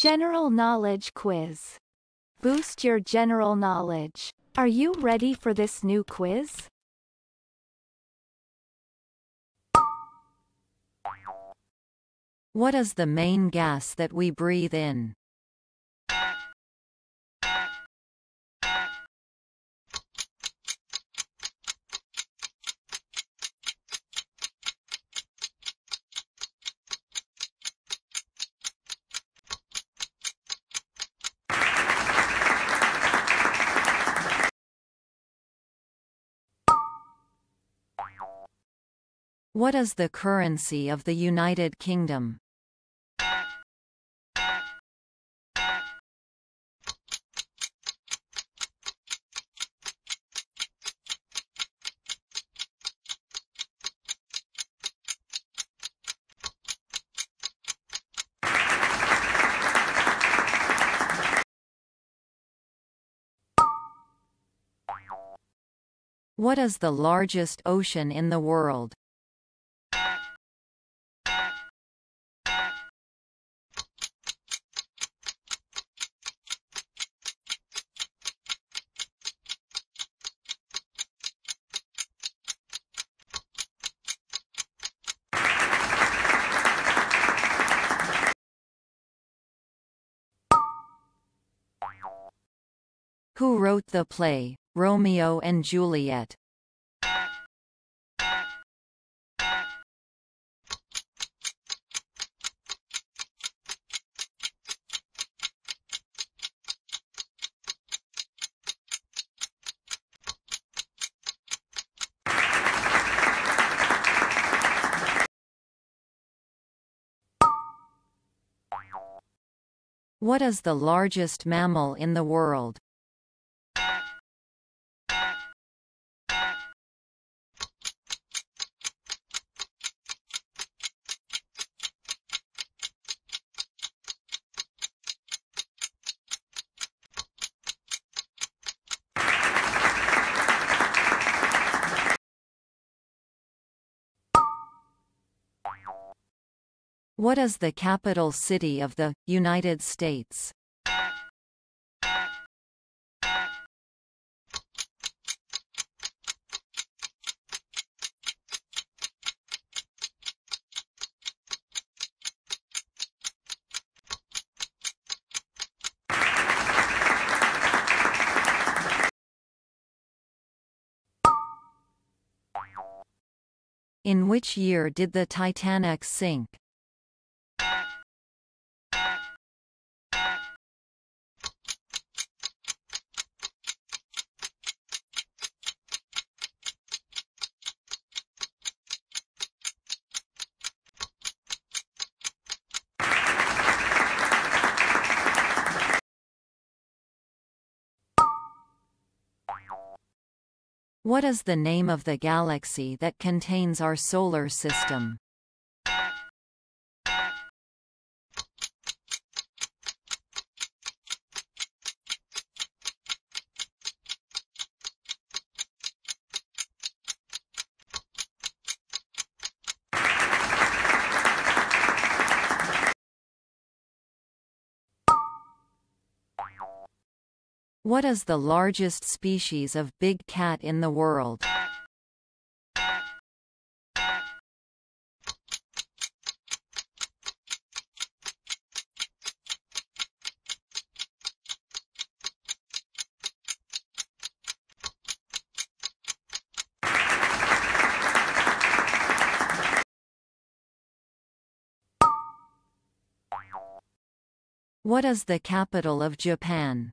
General Knowledge Quiz. Boost your general knowledge. Are you ready for this new quiz? What is the main gas that we breathe in? What is the currency of the United Kingdom? What is the largest ocean in the world? Who wrote the play, Romeo and Juliet? What is the largest mammal in the world? What is the capital city of the United States? In which year did the Titanic sink? What is the name of the galaxy that contains our solar system? What is the largest species of big cat in the world? What is the capital of Japan?